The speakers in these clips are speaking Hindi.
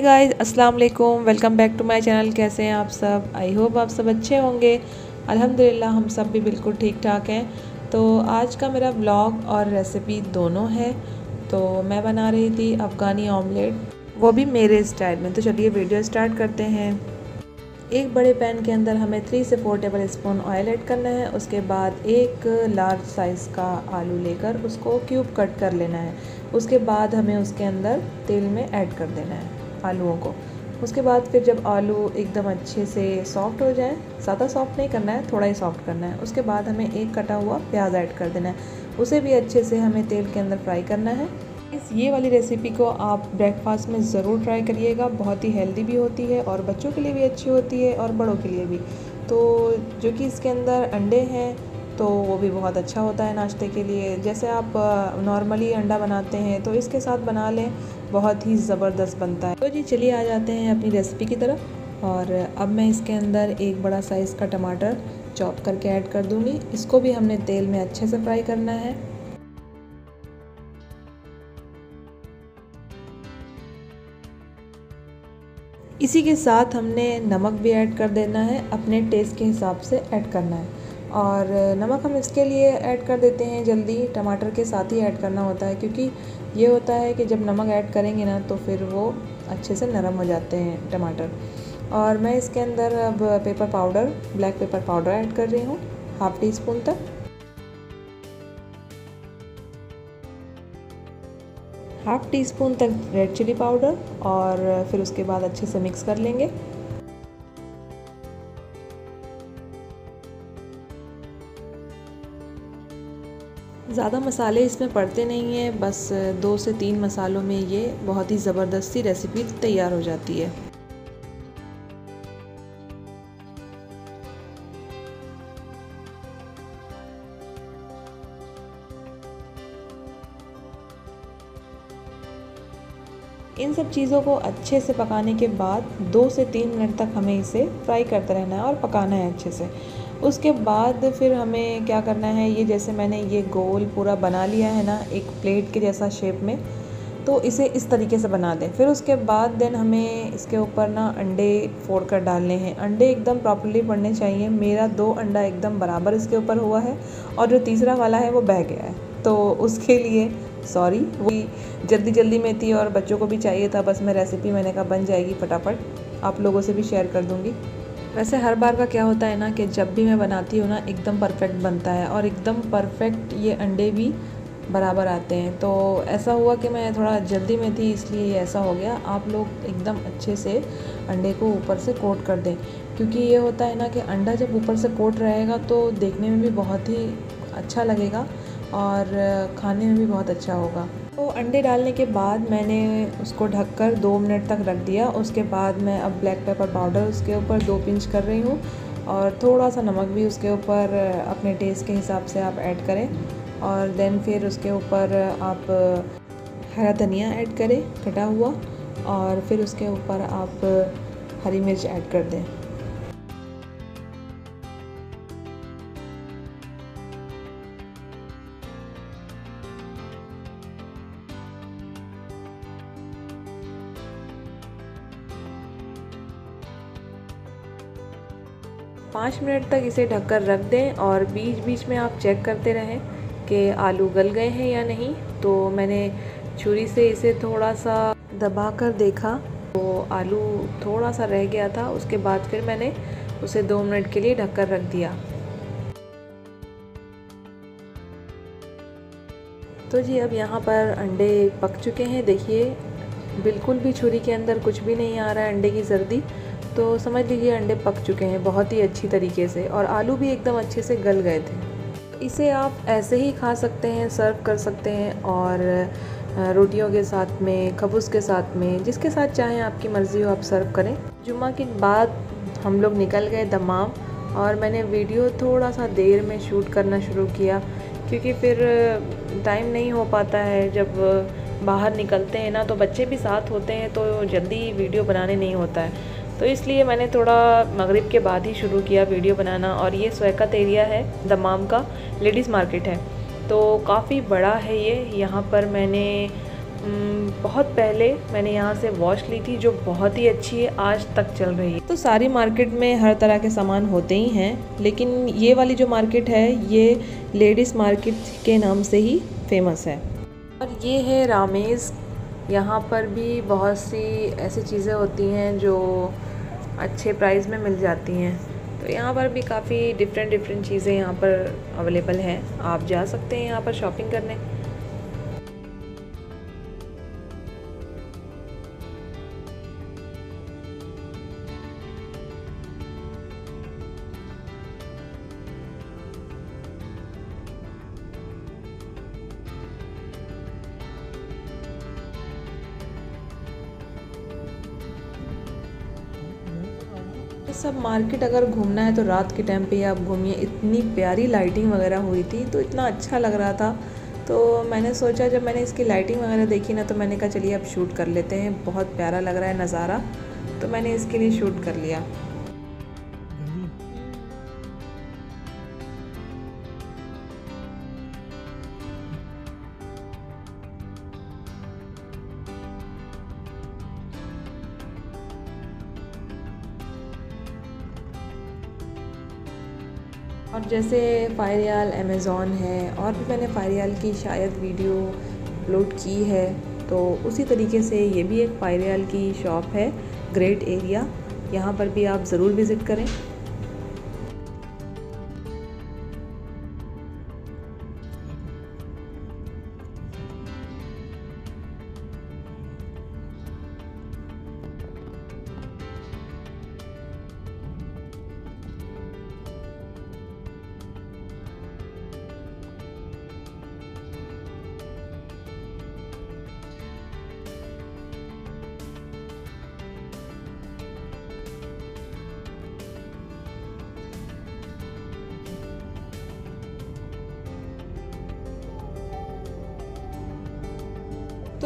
हे गाइस अस्सलाम वालेकुम welcome back to my channel कैसे हैं आप सब? आई होप आप सब अच्छे होंगे। अल्हम्दुलिल्लाह, हम सब भी बिल्कुल ठीक ठाक हैं। तो आज का मेरा ब्लॉग और रेसिपी दोनों है। तो मैं बना रही थी अफ़गानी ऑमलेट वो भी मेरे स्टाइल में। तो चलिए वीडियो स्टार्ट करते हैं। एक बड़े पैन के अंदर हमें थ्री से four tablespoon oil add करना है। उसके बाद एक लार्ज साइज़ का आलू लेकर उसको क्यूब कट कर लेना है। उसके बाद हमें उसके अंदर तेल में ऐड कर देना है। आलूओं को। उसके बाद फिर जब आलू एकदम अच्छे से सॉफ्ट हो जाए, ज़्यादा सॉफ्ट नहीं करना है, थोड़ा ही सॉफ्ट करना है। उसके बाद हमें एक कटा हुआ प्याज ऐड कर देना है। उसे भी अच्छे से हमें तेल के अंदर फ्राई करना है। इस ये वाली रेसिपी को आप ब्रेकफास्ट में ज़रूर ट्राई करिएगा। बहुत ही हेल्दी भी होती है और बच्चों के लिए भी अच्छी होती है और बड़ों के लिए भी। तो जो कि इसके अंदर अंडे हैं तो वो भी बहुत अच्छा होता है नाश्ते के लिए। जैसे आप नॉर्मली अंडा बनाते हैं तो इसके साथ बना लें। बहुत ही ज़बरदस्त बनता है। तो जी, चलिए आ जाते हैं अपनी रेसिपी की तरफ़ और अब मैं इसके अंदर एक बड़ा साइज़ का टमाटर चॉप करके ऐड कर दूँगी। इसको भी हमने तेल में अच्छे से फ्राई करना है। इसी के साथ हमने नमक भी ऐड कर देना है। अपने टेस्ट के हिसाब से ऐड करना है। और नमक हम इसके लिए ऐड कर देते हैं जल्दी। टमाटर के साथ ही ऐड करना होता है, क्योंकि ये होता है कि जब नमक ऐड करेंगे ना तो फिर वो अच्छे से नरम हो जाते हैं टमाटर। और मैं इसके अंदर अब pepper powder, black pepper powder add कर रही हूँ, हाफ़ टी स्पून तक। हाफ़ टी स्पून तक रेड चिली पाउडर और फिर उसके बाद अच्छे से मिक्स कर लेंगे। ज़्यादा मसाले इसमें पड़ते नहीं हैं, बस दो से तीन मसालों में ये बहुत ही ज़बरदस्ती रेसिपी तैयार हो जाती है। इन सब चीज़ों को अच्छे से पकाने के बाद दो से तीन मिनट तक हमें इसे फ्राई करते रहना है और पकाना है अच्छे से। उसके बाद फिर हमें क्या करना है, ये जैसे मैंने ये गोल पूरा बना लिया है ना, एक प्लेट के जैसा शेप में तो इसे इस तरीके से बना दें। फिर उसके बाद देन हमें इसके ऊपर ना अंडे फोड़ कर डालने हैं। अंडे एकदम प्रॉपरली पड़ने चाहिए। मेरा दो अंडा एकदम बराबर इसके ऊपर हुआ है और जो तीसरा वाला है वो बह गया है। तो उसके लिए सॉरी वो जल्दी जल्दी में थी और बच्चों को भी चाहिए था, बस मैं रेसिपी मैंने कहा बन जाएगी फटाफट। आप लोगों से भी शेयर कर दूँगी। वैसे हर बार का क्या होता है ना कि जब भी मैं बनाती हूँ ना, एकदम परफेक्ट बनता है और एकदम परफेक्ट ये अंडे भी बराबर आते हैं। तो ऐसा हुआ कि मैं थोड़ा जल्दी में थी, इसलिए ऐसा हो गया। आप लोग एकदम अच्छे से अंडे को ऊपर से कोट कर दें, क्योंकि ये होता है ना कि अंडा जब ऊपर से कोट रहेगा तो देखने में भी बहुत ही अच्छा लगेगा और खाने में भी बहुत अच्छा होगा। तो अंडे डालने के बाद मैंने उसको ढककर दो मिनट तक रख दिया। उसके बाद मैं अब ब्लैक पेपर पाउडर उसके ऊपर दो पिंच कर रही हूँ और थोड़ा सा नमक भी उसके ऊपर, अपने टेस्ट के हिसाब से आप ऐड करें और देन फिर उसके ऊपर आप हरा धनिया ऐड करें, कटा हुआ और फिर उसके ऊपर आप हरी मिर्च ऐड कर दें। पाँच मिनट तक इसे ढककर रख दें और बीच बीच में आप चेक करते रहें कि आलू गल गए हैं या नहीं। तो मैंने छुरी से इसे थोड़ा सा दबा कर देखा तो आलू थोड़ा सा रह गया था। उसके बाद फिर मैंने उसे दो मिनट के लिए ढककर रख दिया। तो जी, अब यहाँ पर अंडे पक चुके हैं। देखिए, बिल्कुल भी छुरी के अंदर कुछ भी नहीं आ रहा है, अंडे की सर्दी। तो समझ लीजिए अंडे पक चुके हैं बहुत ही अच्छी तरीके से और आलू भी एकदम अच्छे से गल गए थे। इसे आप ऐसे ही खा सकते हैं, सर्व कर सकते हैं और रोटियों के साथ में, खबूस के साथ में, जिसके साथ चाहें आपकी मर्ज़ी हो आप सर्व करें। जुम्मा के बाद हम लोग निकल गए दमाम और मैंने वीडियो थोड़ा सा देर में शूट करना शुरू किया क्योंकि फिर टाइम नहीं हो पाता है। जब बाहर निकलते हैं ना तो बच्चे भी साथ होते हैं तो जल्दी वीडियो बनाने नहीं होता है। तो इसलिए मैंने थोड़ा मगरिब के बाद ही शुरू किया वीडियो बनाना और ये स्वेकत एरिया है, दमाम का, लेडीज़ मार्केट है। तो काफ़ी बड़ा है ये, यहाँ पर मैंने बहुत पहले मैंने यहाँ से वॉश ली थी, जो बहुत ही अच्छी है, आज तक चल रही है। तो सारी मार्केट में हर तरह के सामान होते ही हैं, लेकिन ये वाली जो मार्केट है, ये लेडीज़ मार्केट के नाम से ही फ़ेमस है। और ये है रामेज़, यहाँ पर भी बहुत सी ऐसी चीज़ें होती हैं, जो अच्छे प्राइस में मिल जाती हैं। तो यहाँ पर भी काफ़ी डिफरेंट डिफरेंट चीज़ें यहाँ पर अवेलेबल हैं। आप जा सकते हैं यहाँ पर शॉपिंग करने। सब मार्केट अगर घूमना है तो रात के टाइम पे आप घूमिए। इतनी प्यारी लाइटिंग वगैरह हुई थी तो इतना अच्छा लग रहा था। तो मैंने सोचा, जब मैंने इसकी लाइटिंग वगैरह देखी ना तो मैंने कहा, चलिए, अब शूट कर लेते हैं। बहुत प्यारा लग रहा है नज़ारा। तो मैंने इसके लिए शूट कर लिया। और जैसे फ़ायरियाल अमेज़ोन है और भी मैंने फ़ायरियाल की शायद वीडियो अपलोड की है तो उसी तरीके से ये भी एक फ़ायरियाल की शॉप है ग्रेट एरिया यहाँ पर भी आप ज़रूर विज़िट करें।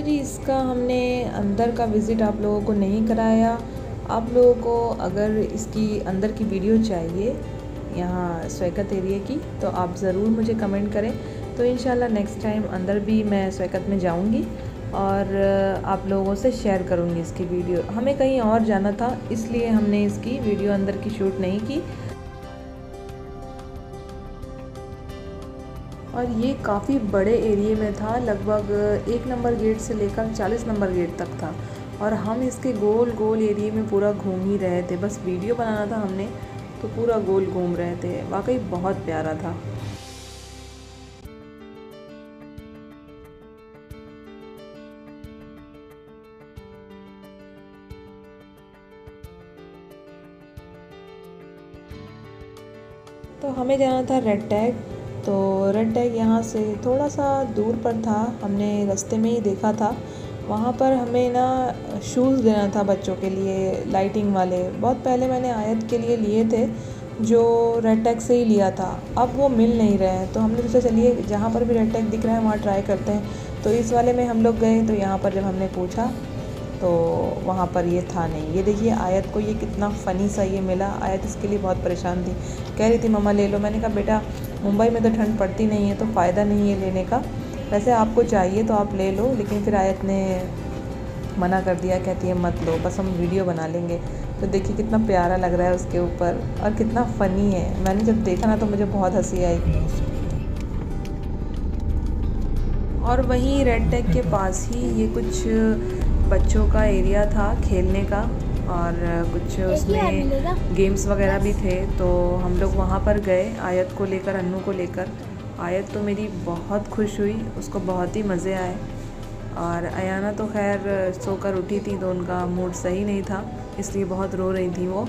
तो जी, इसका हमने अंदर का विज़िट आप लोगों को नहीं कराया। आप लोगों को अगर इसकी अंदर की वीडियो चाहिए, यहाँ स्वैकत एरिया की तो आप ज़रूर मुझे कमेंट करें। तो इन नेक्स्ट टाइम अंदर भी मैं स्वैकत में जाऊँगी और आप लोगों से शेयर करूँगी इसकी वीडियो हमें कहीं और जाना था, इसलिए हमने इसकी वीडियो अंदर की शूट नहीं की। और ये काफ़ी बड़े एरिए में था, लगभग एक नंबर गेट से लेकर चालीस नंबर गेट तक था। और हम इसके गोल गोल एरिए में पूरा घूम ही रहे थे। बस वीडियो बनाना था हमने तो पूरा गोल घूम रहे थे। वाकई बहुत प्यारा था। तो हमें जाना था रेड टैग। तो रेड टैग यहाँ से थोड़ा सा दूर पर था, हमने रास्ते में ही देखा था। वहाँ पर हमें ना शूज़ देना था बच्चों के लिए लाइटिंग वाले। बहुत पहले मैंने आयत के लिए लिए थे, जो रेड टैग से ही लिया था। अब वो मिल नहीं रहे हैं तो हमने सोचा चलिए जहाँ पर भी रेड टैग दिख रहा है, वहाँ ट्राई करते हैं। तो इस वाले में हम लोग गए तो यहाँ पर जब हमने पूछा तो वहाँ पर ये था नहीं। ये देखिए, आयत को ये कितना फ़नी सा ये मिला। आयत इसके लिए बहुत परेशान थी। कह रही थी, मम्मा, ले लो। मैंने कहा, बेटा, मुंबई में तो ठंड पड़ती नहीं है तो फ़ायदा नहीं है लेने का। वैसे आपको चाहिए तो आप ले लो। लेकिन फिर आयत ने मना कर दिया, कहती है, मत लो, बस हम वीडियो बना लेंगे। तो देखिए, कितना प्यारा लग रहा है उसके ऊपर और कितना फ़नी है। मैंने जब देखा ना तो मुझे बहुत हँसी आई। और वहीं रेड टेक के पास ही ये कुछ बच्चों का एरिया था खेलने का और कुछ उसमें गेम्स वगैरह भी थे तो हम लोग वहाँ पर गए आयत को लेकर अन्नू को लेकर। आयत तो मेरी बहुत खुश हुई उसको बहुत ही मज़े आए। और अयाना तो खैर सोकर उठी थी तो उनका मूड सही नहीं था इसलिए बहुत रो रही थी वो।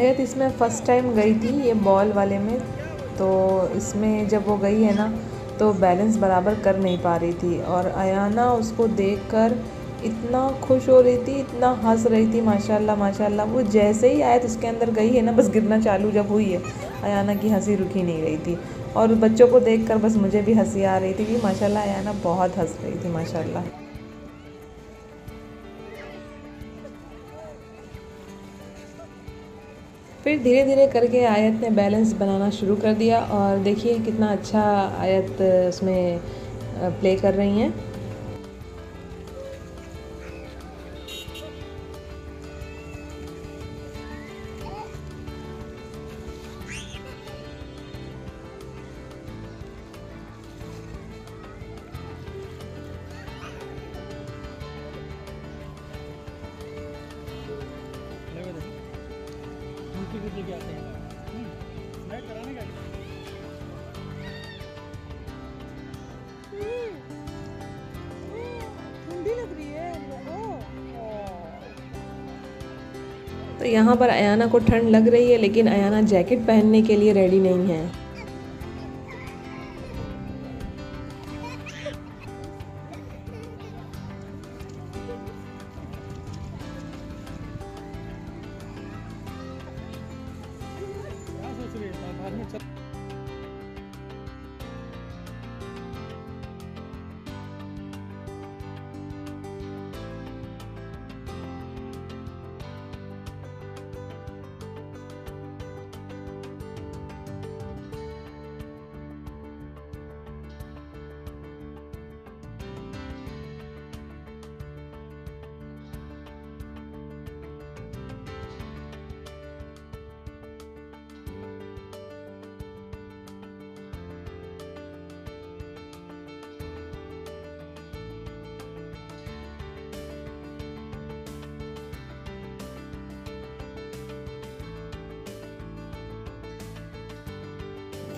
आयत इसमें फ़र्स्ट टाइम गई थी ये बॉल वाले में तो इसमें जब वो गई है ना तो बैलेंस बराबर कर नहीं पा रही थी और अयाना उसको देखकर इतना खुश हो रही थी, इतना हंस रही थी, माशाल्लाह माशाल्लाह। वो जैसे ही आयत उसके अंदर गई है ना, बस गिरना चालू जब हुई है अयाना की हँसी रुकी नहीं रही थी। और बच्चों को देखकर बस मुझे भी हँसी आ रही थी कि माशाल्लाह अयाना बहुत हंस रही थी, माशाल्लाह। फिर धीरे धीरे करके आयत ने बैलेंस बनाना शुरू कर दिया और देखिए कितना अच्छा आयत उसमें प्ले कर रही हैं। तो यहाँ पर अयाना को ठंड लग रही है लेकिन अयाना जैकेट पहनने के लिए रेडी नहीं है।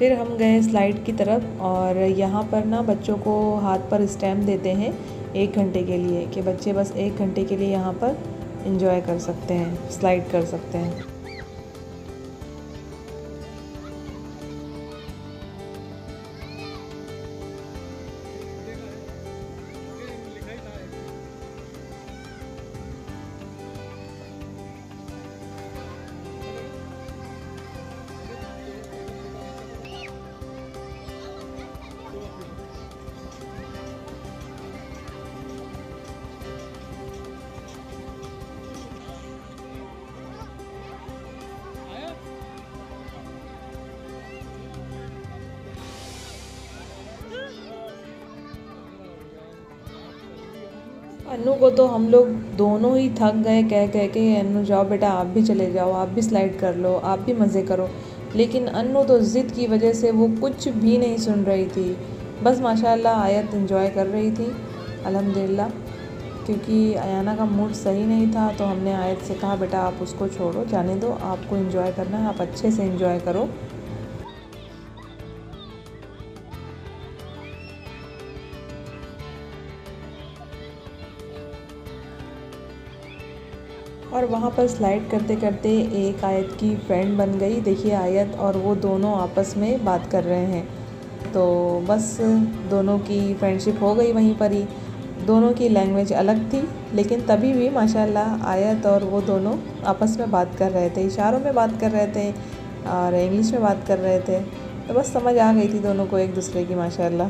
फिर हम गए स्लाइड की तरफ़ और यहाँ पर ना बच्चों को हाथ पर स्टैम्प देते हैं एक घंटे के लिए कि बच्चे बस एक घंटे के लिए यहाँ पर इंजॉय कर सकते हैं स्लाइड कर सकते हैं। अन्नू को तो हम लोग दोनों ही थक गए, कह कह के अन्नू जाओ बेटा, आप भी चले जाओ, आप भी स्लाइड कर लो, आप भी मज़े करो। लेकिन अन्नू तो ज़िद की वजह से वो कुछ भी नहीं सुन रही थी। बस माशाल्लाह आयत इन्जॉय कर रही थी अलहमदिल्ला क्योंकि अयाना का मूड सही नहीं था तो हमने आयत से कहा, बेटा, आप उसको छोड़ो, जाने दो, आपको इन्जॉय करना है, आप अच्छे से इन्जॉय करो। और वहाँ पर स्लाइड करते करते एक आयत की फ्रेंड बन गई। देखिए आयत और वो दोनों आपस में बात कर रहे हैं। तो बस दोनों की फ्रेंडशिप हो गई वहीं पर ही। दोनों की लैंग्वेज अलग थी, लेकिन तभी भी माशाल्लाह आयत और वो दोनों आपस में बात कर रहे थे। इशारों में बात कर रहे थे और इंग्लिश में बात कर रहे थे। तो बस समझ आ गई थी दोनों को एक दूसरे की, माशाल्लाह।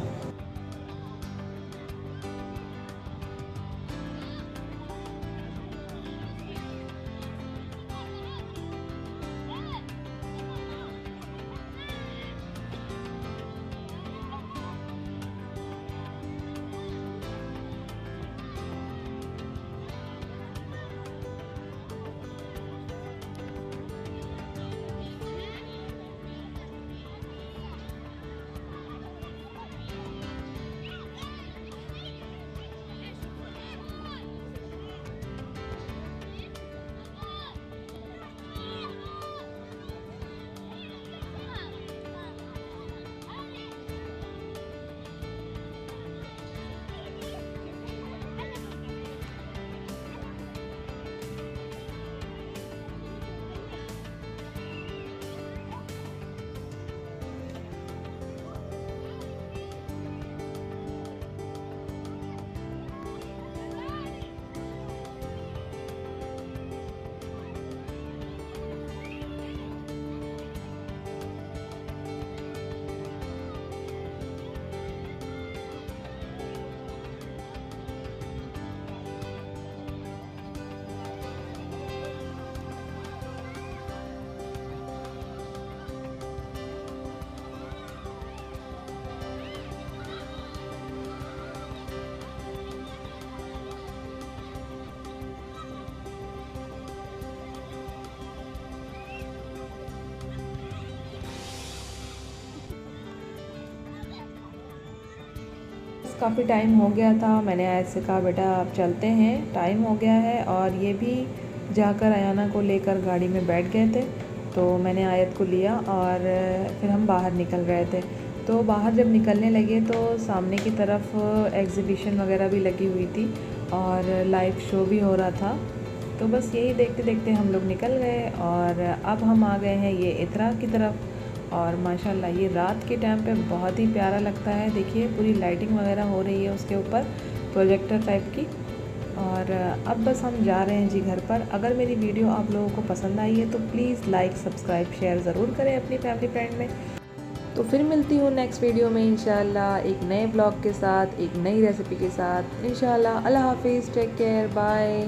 काफ़ी टाइम हो गया था। मैंने आयत से कहा, बेटा, आप चलते हैं। टाइम हो गया है। और ये भी जाकर अयाना को लेकर गाड़ी में बैठ गए थे। तो मैंने आयत को लिया और फिर हम बाहर निकल रहे थे। तो बाहर जब निकलने लगे तो सामने की तरफ़ एग्ज़िबिशन वगैरह भी लगी हुई थी और लाइव शो भी हो रहा था। तो बस यही देखते देखते हम लोग निकल गए और अब हम आ गए हैं ये इतरा की तरफ़। और माशाल्लाह, ये रात के टाइम पे बहुत ही प्यारा लगता है। देखिए, पूरी लाइटिंग वगैरह हो रही है उसके ऊपर प्रोजेक्टर टाइप की। और अब बस हम जा रहे हैं जी घर पर। अगर मेरी वीडियो आप लोगों को पसंद आई है तो प्लीज़ लाइक सब्सक्राइब शेयर ज़रूर करें अपनी फैमिली फ्रेंड में। तो फिर मिलती हूँ नेक्स्ट वीडियो में, इंशाल्लाह, एक नए ब्लॉग के साथ, एक नई रेसिपी के साथ। इंशाल्लाह, अल्लाह हाफिज़ टेक केयर बाय